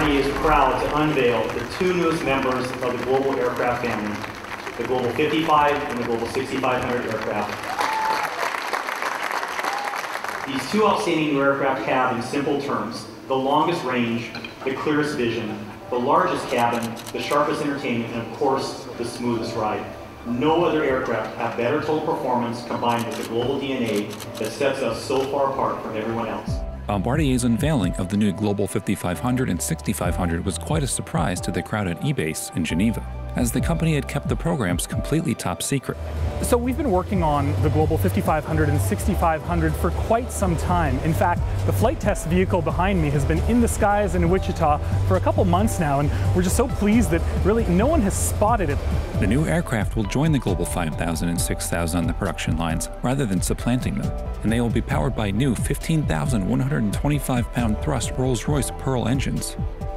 to unveil the two newest members of the Global aircraft family, the Global 55 and the Global 6500 aircraft. These two outstanding new aircraft have, in simple terms, the longest range, the clearest vision, the largest cabin, the sharpest entertainment, and of course, the smoothest ride. No other aircraft have better total performance combined with the global DNA that sets us so far apart from everyone else. Bombardier's unveiling of the new Global 5500 and 6500 was quite a surprise to the crowd at EBACE in Geneva as the company had kept the programs completely top secret. So we've been working on the Global 5500 and 6500 for quite some time. In fact, the flight test vehicle behind me has been in the skies in Wichita for a couple months now, and we're just so pleased that really no one has spotted it. The new aircraft will join the Global 5000 and 6000 on the production lines rather than supplanting them, and they will be powered by new 15,125 pound thrust Rolls Royce Pearl engines.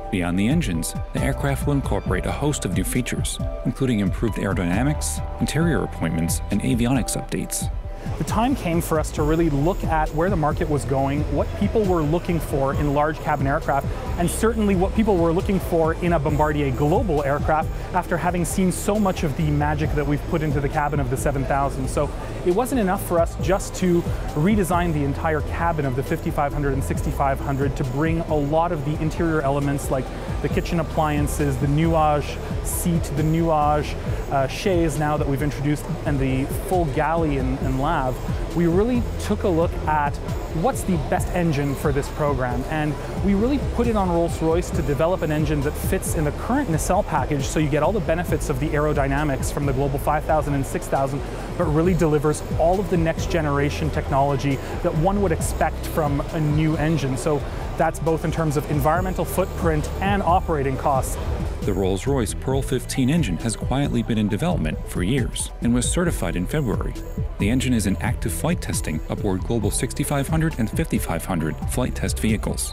Beyond the engines, the aircraft will incorporate a host of new features, including improved aerodynamics, interior appointments, and avionics updates the time came for us to really look at where the market was going, what people were looking for in large cabin aircraft, and certainly what people were looking for in a Bombardier Global aircraft after having seen so much of the magic that we've put into the cabin of the 7000. So it wasn't enough for us just to redesign the entire cabin of the 5500 and 6500 to bring a lot of the interior elements like the kitchen appliances, the nuage seat, the nuage uh, chaise now that we've introduced, and the full galley and, and lab, we really took a look at what's the best engine for this program. And we really put it on Rolls-Royce to develop an engine that fits in the current nacelle package so you get all the benefits of the aerodynamics from the Global 5000 and 6000, but really delivers all of the next generation technology that one would expect from a new engine. So that's both in terms of environmental footprint and operating costs. The Rolls-Royce Pearl 15 engine has quietly been in development for years and was certified in February. The engine is in active flight testing aboard Global 6500 and 5500 flight test vehicles.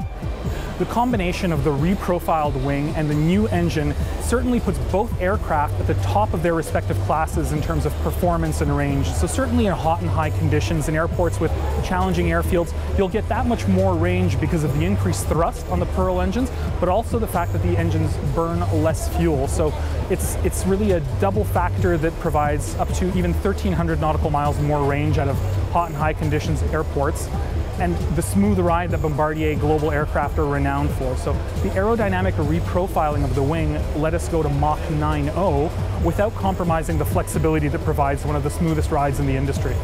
The combination of the reprofiled wing and the new engine certainly puts both aircraft at the top of their respective classes in terms of performance and range. So certainly in hot and high conditions in airports with challenging airfields, you'll get that much more range because of the increased thrust on the Pearl engines, but also the fact that the engines burn less fuel. So it's, it's really a double factor that provides up to even 1,300 nautical miles more range out of hot and high conditions airports and the smooth ride that Bombardier Global aircraft are renowned for. So the aerodynamic reprofiling of the wing let us go to Mach 9.0 without compromising the flexibility that provides one of the smoothest rides in the industry.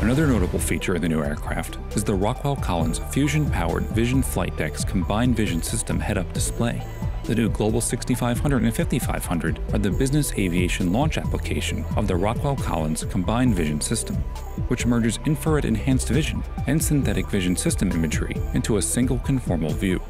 Another notable feature of the new aircraft is the Rockwell Collins fusion-powered Vision Flight Deck's combined vision system head-up display. The new Global 6500 and 5500 are the business aviation launch application of the Rockwell Collins Combined Vision System, which merges infrared enhanced vision and synthetic vision system imagery into a single conformal view.